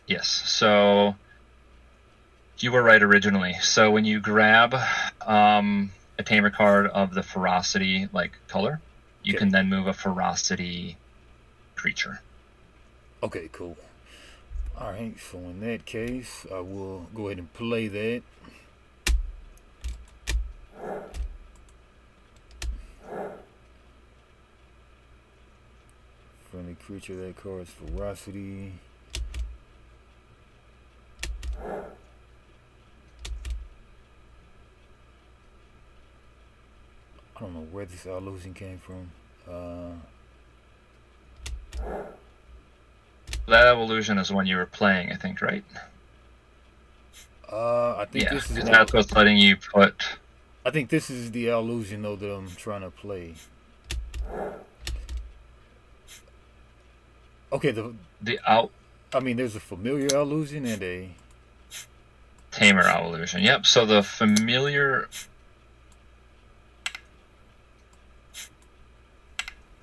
yes, so you were right originally. So when you grab um, a tamer card of the ferocity like color, you Okay. can then move a ferocity creature. Okay, cool. Alright, so in that case, I will go ahead and play that. Creature that card's ferocity. I don't know where this illusion came from. Uh, That evolution is when you were playing, I think, right? uh, I think Yeah, this is that's what's letting you put. I think this is the illusion though that I'm trying to play. Okay, the The out I mean there's a familiar illusion and a tamer evolution. Yep. So the familiar.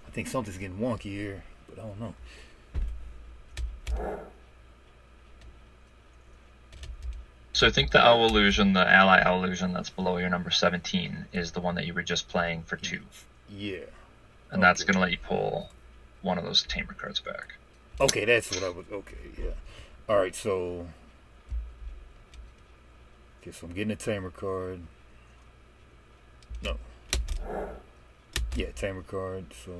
I think something's getting wonky here, but I don't know. So I think the owl illusion, the ally owl illusion that's below your number 17, is the one that you were just playing for two, Yeah. and that's going to let you pull one of those tamer cards back. Okay, that's what I was. Okay, yeah. All right, so. Okay, so I'm getting a tamer card. No. Yeah, tamer card. So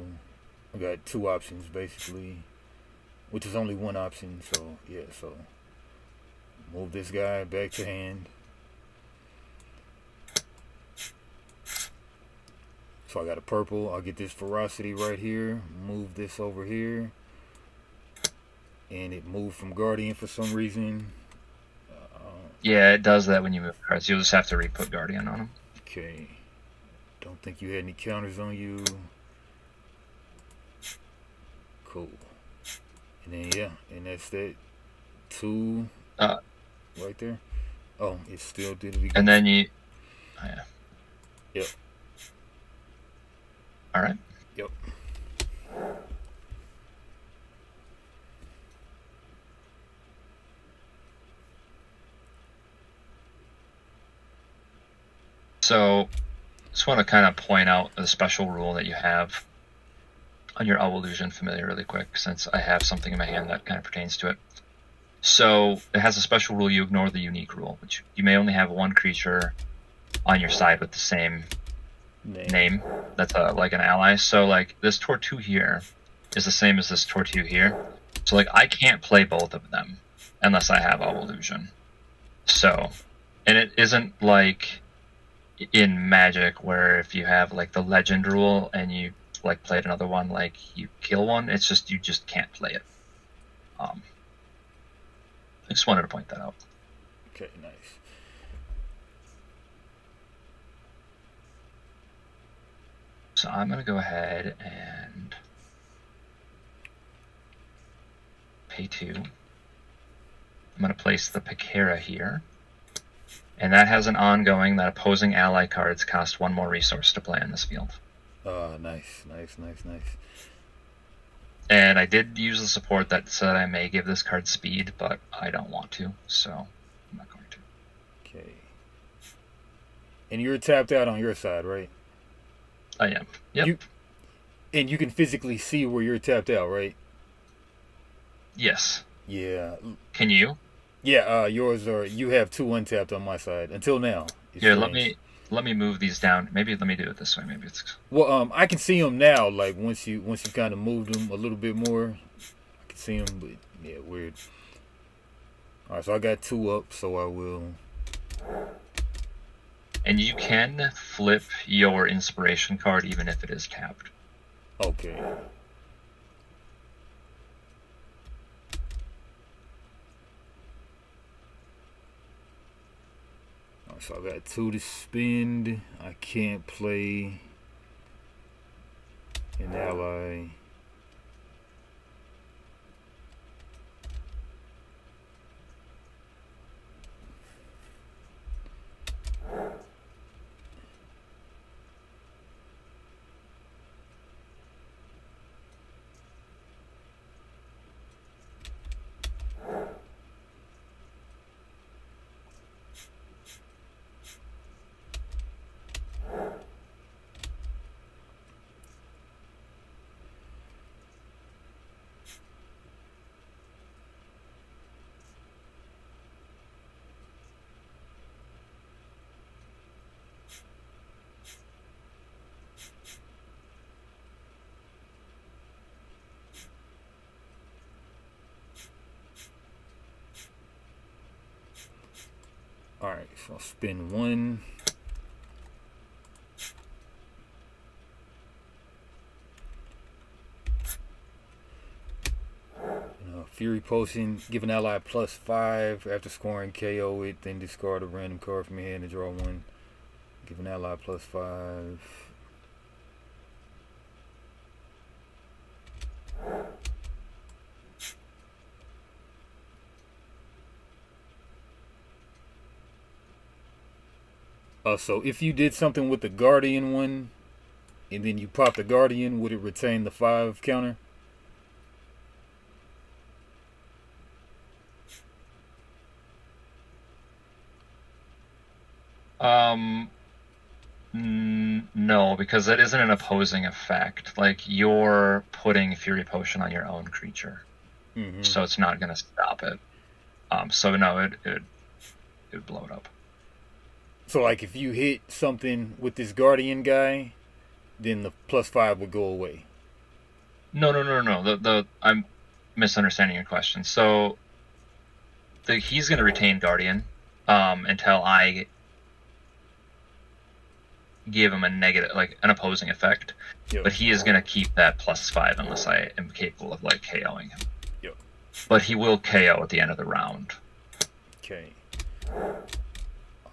I got two options basically, which is only one option. So yeah, so move this guy back to hand. So I got a purple. I'll get this ferocity right here. Move this over here. And it moved from Guardian for some reason. Uh, Yeah, it does that when you move cards. You'll just have to re-put Guardian on them. okay. Don't think you had any counters on you. Cool. And then yeah, and that's that. Two. Uh, right there. Oh, it still did it again. And then you. Oh, yeah. Yep. All right. Yep. So, just want to kind of point out the special rule that you have on your Evolution Familiar really quick, since I have something in my hand that kind of pertains to it. So, it has a special rule you ignore the unique rule, which you may only have one creature on your side with the same name that's a, like an ally. So, like, this Tortu here is the same as this Tortu here. So, like, I can't play both of them unless I have Evolution. So, and it isn't like in Magic where if you have like the Legend rule and you like played another one, like you kill one. It's just you just can't play it. Um, I just wanted to point that out. Okay, nice. So I'm gonna go ahead and pay two. I'm gonna place the Pekera here. And that has an ongoing that opposing ally cards cost one more resource to play on this field. Uh, nice, nice, nice, nice. And I did use the support that said I may give this card speed, but I don't want to, so I'm not going to. Okay. And you're tapped out on your side, right? I am. Yep. You, and you can physically see where you're tapped out, right? yes. Yeah. Can you? Yeah, uh, yours are. You have two untapped on my side until now. Here, let me let me move these down. Maybe let me do it this way. Maybe it's Well, um, I can see them now. Like once you once you kind of moved them a little bit more, I can see them. But yeah, weird. All right, so I got two up, so I will. and you can flip your inspiration card even if it is tapped. Okay. So I got two to spend. I can't play an ally. Alright, so I'll spin one. Fury Potion, give an ally plus five after scoring KO it, then discard a random card from your hand and draw one. Give an ally plus five. Uh, so if you did something with the Guardian one, and then you pop the Guardian, would it retain the five counter? Um, no, because that isn't an opposing effect. Like you're putting Fury Potion on your own creature, Mm-hmm. so it's not going to stop it. Um, so no, it it it would blow it up. So like if you hit something with this Guardian guy, then the plus five would go away. No, no, no, no. The the I'm misunderstanding your question. So the he's going to retain Guardian um, until I give him a negative, like an opposing effect. Yep. But he is going to keep that plus five unless I am capable of like KOing him. Yep. But he will KO at the end of the round. Okay.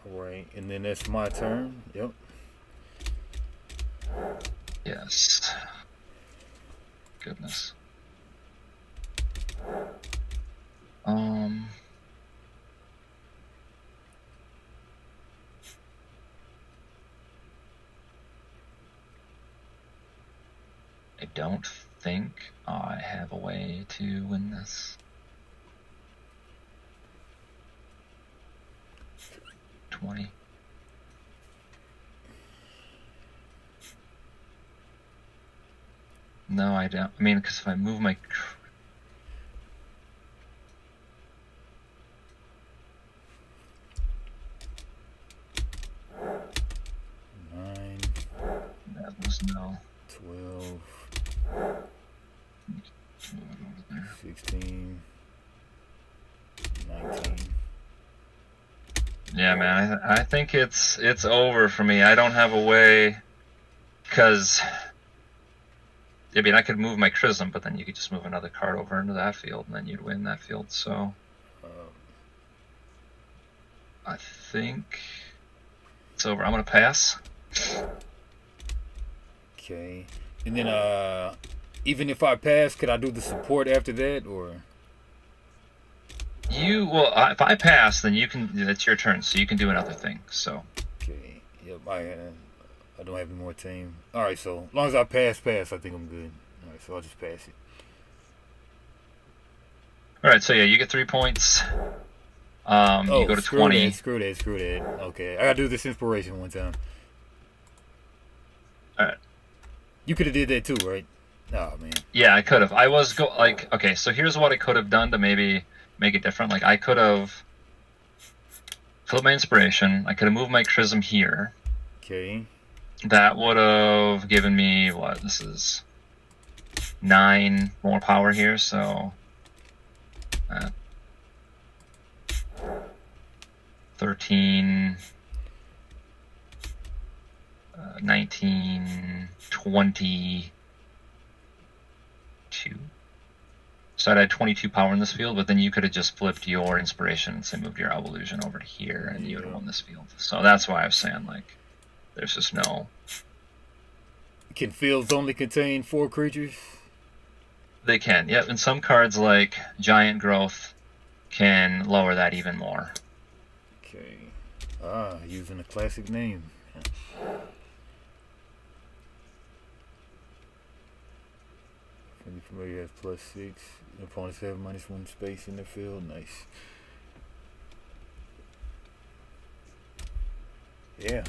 Alright, and then that's my turn. Yep. Yes. Goodness. Um. I don't think I have a way to win this. Twenty. No, I don't. I mean, because if I move my. cr- Nine, That was no. twelve, Move it over there. sixteen, nineteen. Yeah, man. I, I think it's it's over for me. I don't have a way, because. I mean, I could move my Chrism, but then you could just move another card over into that field, and then you'd win that field. So Um, I think it's over. I'm gonna pass. okay. And then, uh, even if I pass, could I do the support after that, or? You well, I- if I pass, then you can. It's your turn, so you can do another thing. So Okay. Yep. I uh, I don't have any more team. All right. So as long as I pass, pass, I think I'm good. All right. So I'll just pass it. all right. So yeah, you get three points. Um, Oh, you go to screw twenty. that. Screw that. Screw that. Okay. I gotta do this inspiration one time. All right. You could have did that too, right? Oh man. Yeah, I could have. I was go like okay. So here's what I could have done to maybe make it different. Like I could have flipped my inspiration. I could have moved my Chrism here. Okay. That would have given me what? This is nine more power here. So uh, thirteen. Uh, 19, 22. So I'd had 22 power in this field, but then you could have just flipped your inspiration and say moved your evolution over to here, and you would have won this field. So that's why I was saying, like, there's just no. Can fields only contain four creatures? They can, yep. And some cards like Giant Growth can lower that even more. Okay. Ah, using a classic name. Friendly familiar has plus six. Opponents have minus one space in the field. Nice. Yeah.